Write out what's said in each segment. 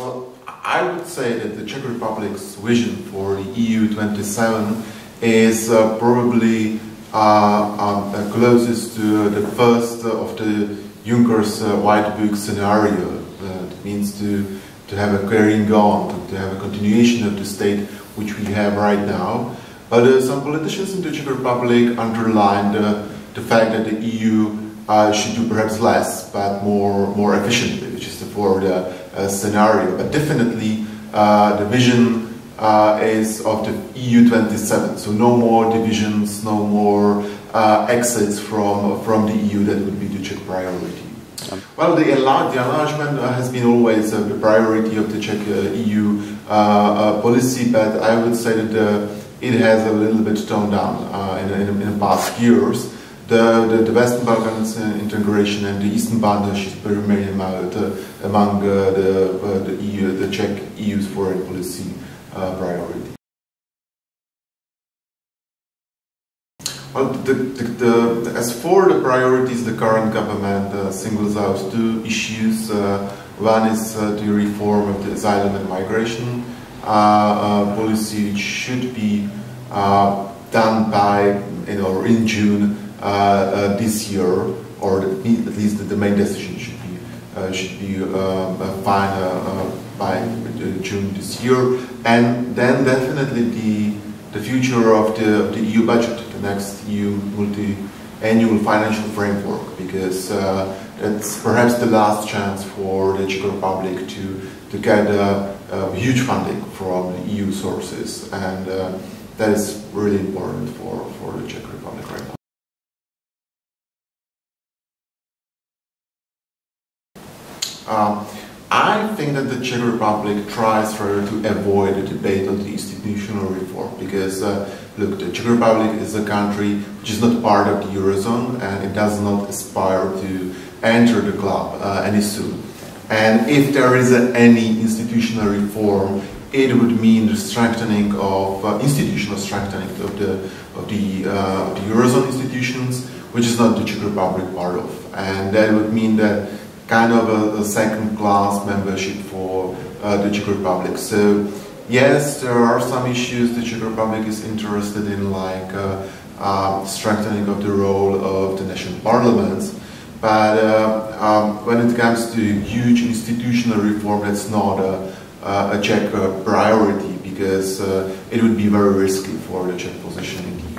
Well, I would say that the Czech Republic's vision for the EU 27 is uh, probably uh, um, uh, closest to the first of the Juncker's uh, white book scenario. That means to, to have a carrying on, to, to have a continuation of the state which we have right now. But uh, some politicians in the Czech Republic underlined uh, the fact that the EU uh, should do perhaps less, but more more efficiently, which is the for the uh, scenario. But definitely, uh, the vision uh, is of the EU 27. So no more divisions, no more exits from from the EU. That would be the Czech priority. Well, the, enlarge, the enlargement uh, has been always uh, the priority of the Czech uh, EU policy, but I would say that it has a little bit toned down in, in, in, the past years. The, the, the Western Balkans integration and the Eastern Partnership remain among, the, the EU, the Czech EU's foreign policy priority. Well, the, the, as for the priorities, the current government uh, singles out two issues. Uh, one is uh, the reform of the asylum and migration uh, uh, policy, which should be uh, done by, you know, in June Uh, uh, this year, or at least the main decision should be uh, should be fine by June this year, and then definitely the the future of the, of the EU budget the next EU multi-annual financial framework because uh, it's perhaps the last chance for the Czech Republic to, to get a, a huge funding from EU sources and uh, that is really important for, for the Czech Republic right now. Um, I think that the Czech Republic tries rather to avoid a debate on the institutional reform because uh, look, the Czech Republic is a country which is not part of the Eurozone and it does not aspire to enter the club uh, any soon. And if there is a, any institutional reform, it would mean the strengthening of uh, institutional strengthening of the of the, uh, the Eurozone institutions, which is not the Czech Republic part of, and that would mean that kind of a, a second-class membership for uh, the Czech Republic. So yes, there are some issues the Czech Republic is interested in, like uh, uh, strengthening of the role of the national parliaments. But uh, um, when it comes to huge institutional reform, that's not a, a Czech priority because uh, it would be very risky for the Czech position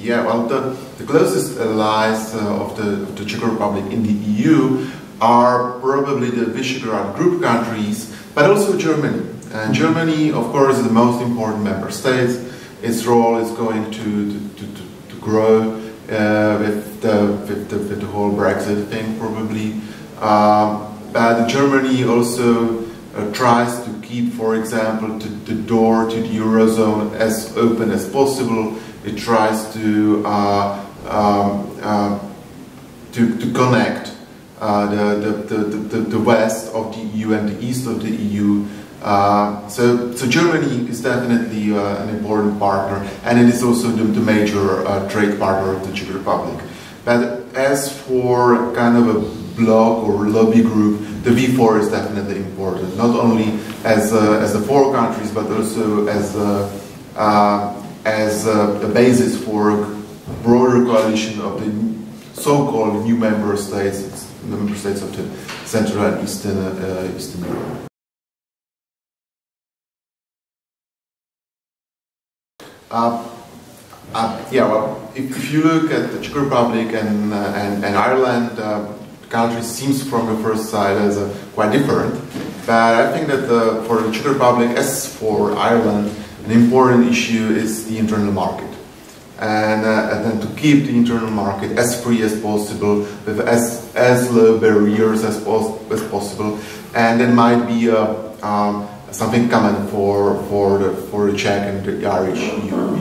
Yeah, well, the, the closest allies uh, of, the, of the Czech Republic in the EU are probably the Visegrad group countries, but also Germany. And Germany, of course, is the most important member state. Its role is going to, to, to, to grow uh, with, the, with, the, with the whole Brexit thing, probably. Um, but Germany also uh, tries to keep, for example, the door to the Eurozone as open as possible it tries to uh, um, uh, to, to connect uh, the, the, the, the, west of the EU and the east of the EU. Uh, so, so Germany is definitely uh, an important partner, and it is also the, the major uh, trade partner of the Czech Republic. But as for kind of a bloc or lobby group, the V4 is definitely important, not only as, as the four countries, but also as as a, a basis for a broader coalition of the so-called new member states, the member states of the Central and Eastern, uh, Eastern Europe. Uh, uh, yeah, well, if, if, you look at the Czech Republic and, uh, and, and, Ireland, uh, country seems from the first sight as uh, quite different. But I think that the, for the Czech Republic, as for Ireland, an important issue is the internal market. And, uh, and, then to keep the internal market as free as possible, with as, as low barriers as, pos as possible. And there might be a, um, something common for, for, the, for the Czech and the Irish EU